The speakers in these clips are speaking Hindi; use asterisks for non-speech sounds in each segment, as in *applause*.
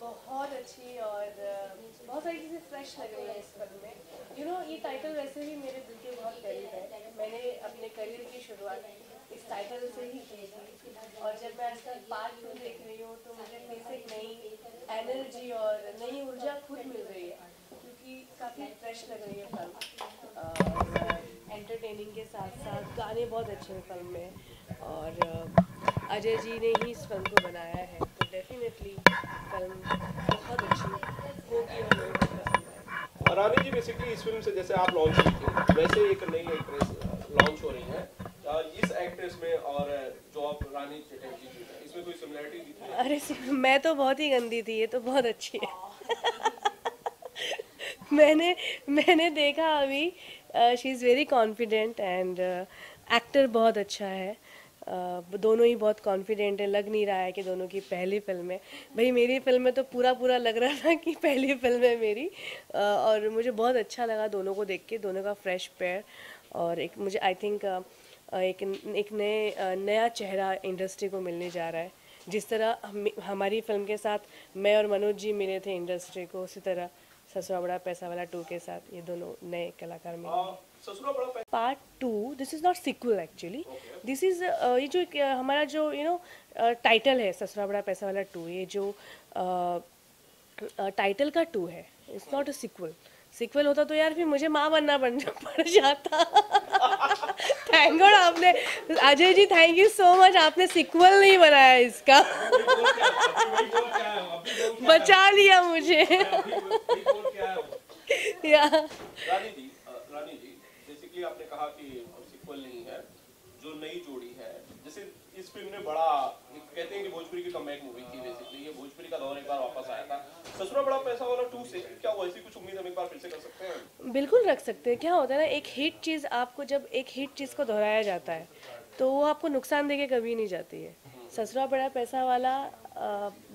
बहुत अच्छी और बहुत सारी चीज़ें फ्रेश लग रही है इस फ़िल्म में। यू नो ये टाइटल वैसे भी मेरे दिल के बहुत करीब है। मैंने अपने करियर की शुरुआत इस टाइटल से ही की थी। और जब मैं आजकल पार्ट टू देख रही हूँ तो मुझे फिर से नई एनर्जी और नई ऊर्जा खुद मिल रही है। क्योंकि काफ़ी फ्रेश लग रही है फ़िल्म एंटरटेनिंग के साथ साथ गाने बहुत अच्छे हैं फ़िल्म में। और अजय जी ने ही इस फ़िल्म को बनाया है। डेफिनेटली फ़िल्म बहुत अच्छी होगी और लोगों को पसंद आएगी रानी जी बेसिकली इस फ़िल्म से जैसे आप लॉन्च हुई थी वैसे एक नई एक्ट्रेस लॉन्च हो रही है। इस एक्ट्रेस में और जो आप रानी चटर्जी जी हैं इसमें कोई सिमिलरिटी है अरे मैं तो बहुत ही गंदी थी ये तो बहुत अच्छी है। *laughs* मैंने मैंने देखा अभी she is very confident and actor बहुत अच्छा है। Uh, दोनों ही बहुत कॉन्फिडेंट है लग नहीं रहा है कि दोनों की पहली फ़िल्म है। भाई मेरी फ़िल्म में तो पूरा पूरा लग रहा था कि पहली फ़िल्म है मेरी। और मुझे बहुत अच्छा लगा दोनों को देख के दोनों का फ्रेश पेयर और एक मुझे आई थिंक एक एक नए नया चेहरा इंडस्ट्री को मिलने जा रहा है। जिस तरह हम, हमारी फ़िल्म के साथ मैं और मनोज जी मिले थे इंडस्ट्री को उसी तरह ससुरा बड़ा पैसा वाला टू के साथ ये दोनों नए कलाकार मिले। पै- part two this is not sequel actually this is ये जो एक, हमारा जो यू नो टाइटल है ससुरा बड़ा पैसा वाला टू ये जो टाइटल का टू है. It's not a sequel sequel होता तो यार फिर मुझे माँ बनना बन पड़ जाता। थैंक गॉड आपने Ajay ji thank you so much आपने सिक्वल नहीं बनाया इसका। बचा लिया मुझे। या *laughs* बेसिकली आपने कहा कि सिक्वल नहीं है जो नई जोड़ी है जैसे इस फ़िल्म ने बड़ा कहते हैं कि भोजपुरी की कमबैक मूवी थी बेसिकली ये भोजपुरी का दौर एक बार वापस आया था। ससुरा बड़ा पैसा वाला टू से क्या वो ऐसी कुछ उम्मीद हम एक बार फिर से कर सकते हैं? बिल्कुल रख सकते हैं। क्या होता है ना एक हिट चीज़ आपको जब एक हिट चीज़ को दोहराया जाता है तो वो आपको नुकसान देके कभी नहीं जाती है। ससुरा बड़ा पैसा वाला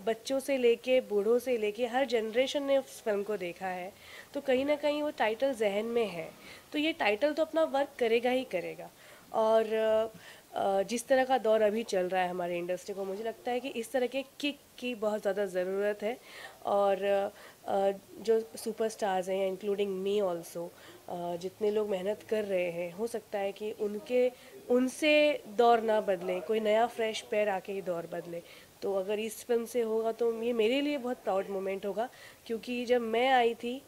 बच्चों से लेके, बूढ़ों से लेके, हर जनरेशन ने उस फ़िल्म को देखा है। तो कहीं ना कहीं वो टाइटल जहन में है। तो ये टाइटल तो अपना वर्क करेगा ही करेगा। और जिस तरह का दौर अभी चल रहा है हमारे इंडस्ट्री को, मुझे लगता है कि इस तरह के किक की बहुत ज़्यादा ज़रूरत है। और जो सुपरस्टार्स हैं इंक्लूडिंग मी ऑल्सो जितने लोग मेहनत कर रहे हैं, हो सकता है कि उनके, उनसे दौर ना बदले, कोई नया फ्रेश पैर आके ही दौर बदले। तो अगर इस फ़िल्म से होगा तो ये मेरे लिए बहुत प्राउड मोमेंट होगा क्योंकि जब मैं आई थी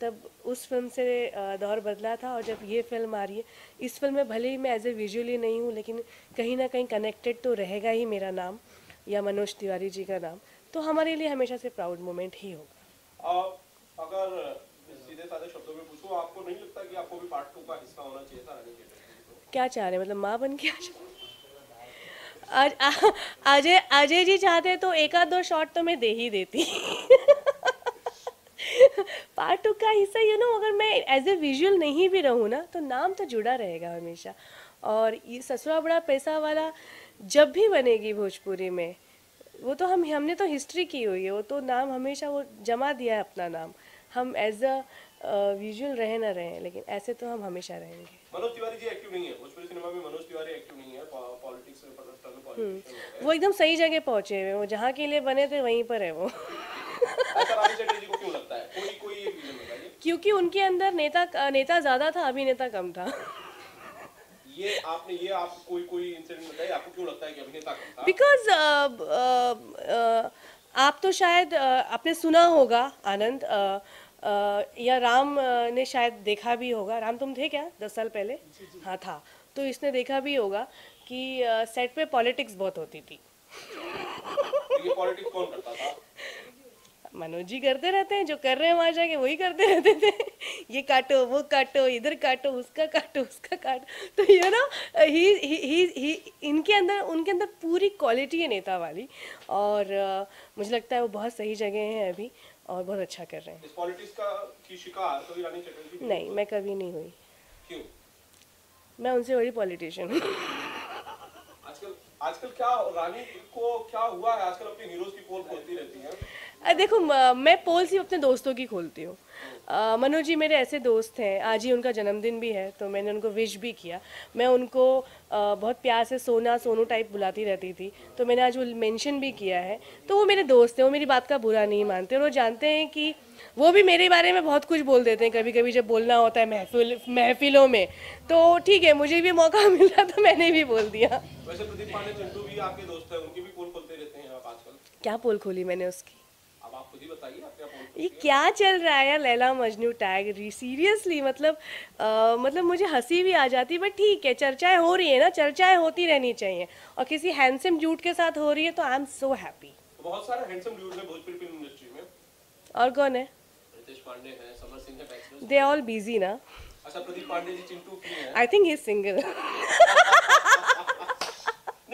तब उस फ़िल्म से दौर बदला था और जब ये फ़िल्म आ रही है इस फ़िल्म में भले ही मैं एज ए विजुअली नहीं हूँ लेकिन कहीं ना कहीं कनेक्टेड तो रहेगा ही मेरा नाम या मनोज तिवारी जी का नाम तो हमारे लिए हमेशा से प्राउड मोमेंट ही होगा। अगर सीधे साधे शब्दों में पूछूँ आपको नहीं लगता कि आपको भी पार्ट टू का हिस्सा होना चाहिए था क्या चाह रहे हैं? मतलब माँ बन के आ- अजय अजय जी चाहते तो एक आध दो शॉट तो मैं दे ही देती। पार्ट टू का हिस्सा यू नो अगर मैं एज ए विजुअल नहीं भी रहूँ ना तो नाम तो जुड़ा रहेगा हमेशा। और ये ससुरा बड़ा पैसा वाला जब भी बनेगी भोजपुरी में, वो तो हम, हमने तो हिस्ट्री की हुई है, वो तो नाम हमेशा वो जमा दिया है अपना नाम। हम एज अ विजुअल रहे ना रहें, लेकिन ऐसे तो हम हमेशा रहेंगे। मनोज तिवारी जी एक्टिव नहीं है। भोजपुरी सिनेमा में मनोज तिवारी एक्टिव नहीं है पॉलिटिक्स में स्ट्रगल पॉलिटिशियन वो एकदम सही जगह पहुँचे हुए वो जहाँ के लिए बने थे वहीं पर है वो। है? बताइए। क्योंकि उनके अंदर नेता नेता ज़्यादा था अभिनेता कम था। ये आपने ये आप कोई कोई इंसिडेंट बताइए। आपको क्यों लगता है कि अभिनेता कम था? बिकॉज़ आप तो शायद आपने सुना होगा आनंद या राम ने शायद देखा भी होगा। राम तुम थे क्या? दस साल पहले? हाँ था। तो इसने देखा भी होगा। कि सेट पे पॉलिटिक्स बहुत होती थी। तो ये पॉलिटिक्स कौन करता था? मनोज जी करते रहते हैं जो कर रहे हैं वहाँ जाके वही करते रहते थे। ये काटो वो काटो इधर काटो उसका काटो उसका काटो। तो यू नो ही ही ही इनके अंदर उनके अंदर पूरी क्वालिटी है नेता वाली। और अ, मुझे लगता है वो बहुत सही जगह हैं अभी और बहुत अच्छा कर रहे हैं। इस पॉलिटिक्स का की शिकार कभी रानी चटर्जी नहीं मैं कभी नहीं हुई। क्यों? मैं उनसे बड़ी पॉलिटिशियन हूँ। आजकल क्या रानी को क्या हुआ है? आजकल अपने हीरोज की पोल खोलती रहती है। देखो, मैं पोल सिर्फ़ अपने दोस्तों की खोलती हूँ। मनोज जी मेरे ऐसे दोस्त हैं। आज ही उनका जन्मदिन भी है तो मैंने उनको विश भी किया। मैं उनको बहुत प्यार से सोना सोनू टाइप बुलाती रहती थी तो मैंने आज वो मेंशन भी किया है। तो वो मेरे दोस्त हैं वो मेरी बात का बुरा नहीं मानते और वो जानते हैं कि वो भी मेरे बारे में बहुत कुछ बोल देते हैं। कभी कभी जब बोलना होता है महफिल महफिलों में तो ठीक है मुझे भी मौका *laughs* मिला तो मैंने भी बोल दिया। वैसे प्रदीप पांडे चिंटू भी आपके दोस्त हैं उनकी भी पोल खोलते रहते हैं आप आजकल? क्या पोल खोली मैंने उसकी? ये क्या चल रहा है यार लैला मजनू टैग? सीरियसली मतलब अ, मतलब मुझे हँसी भी आ जाती है बट ठीक है चर्चाएँ हो रही है ना चर्चाएँ होती रहनी चाहिए। और किसी हैंडसम जूट के साथ हो रही है तो आई एम सो हैप्पी बहुत सारे हैंडसम ड्यूड हैं भोजपुरी फ़िल्म इंडस्ट्री में। और कौन है? रितेश पांडे हैं समर सिंह है दे ऑल बिज़ी ना। अच्छा प्रदीप पांडे जी चिंटू फ्री हैं। I think he is single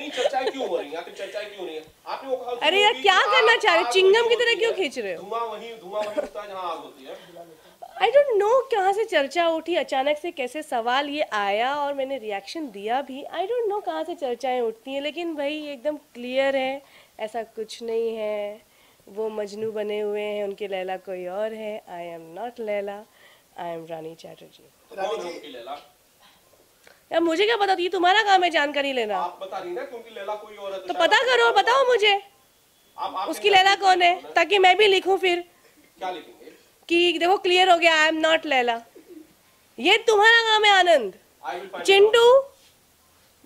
नहीं चर्चाएँ क्यों हो रही हैं? आखिर क्यों हो रही आपने वो कहा अरे यार, क्या करना चाह रहे हो? चिंगम की तरह क्यों खींच रहे हो? धुआँ वहीं धुआँ वहीं उठता है जहाँ आग होती है। आई डोंट नो कहाँ से चर्चा उठी अचानक से कैसे सवाल ये आया और मैंने रिएक्शन दिया भी। आई डोंट नो कहाँ से चर्चाएँ उठती हैं लेकिन भाई एकदम क्लियर है ऐसा कुछ नहीं है। वो मजनू बने हुए हैं उनकी लैला कोई और है। I am not Laila I am Rani Chatterjee. है उनकी लैला? यार मुझे क्या पता थी तुम्हारा काम है जानकारी लेना। आप बता रही ना कि उनकी लैला कोई और है तो शायद पता करो बताओ मुझे। आप आप उसकी लैला कौन है? ताकि मैं भी लिखूं फिर। क्या लिखेंगे? कि देखो क्लियर हो गया आई एम नॉट लैला। ये तुम्हारा काम है आनंद। चिंटू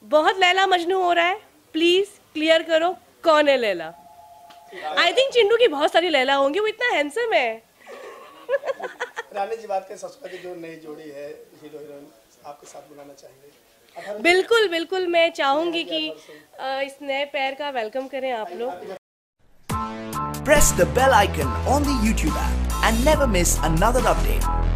बहुत लैला मजनू हो रहा है। प्लीज़ क्लियर करो कौन है लैला? आई थिंक चिंटू की बहुत सारी लैला होंगी वो इतना हैंडसम है। रानी जी बात करें ससुरा की जो नई जोड़ी है हीरो हीरोइन। आपके साथ बुलाना चाहेंगे। बिल्कुल बिल्कुल मैं चाहूँगी कि इस नए पैर का वेलकम करें आप लोग। Press the bell icon on the YouTube and never miss another update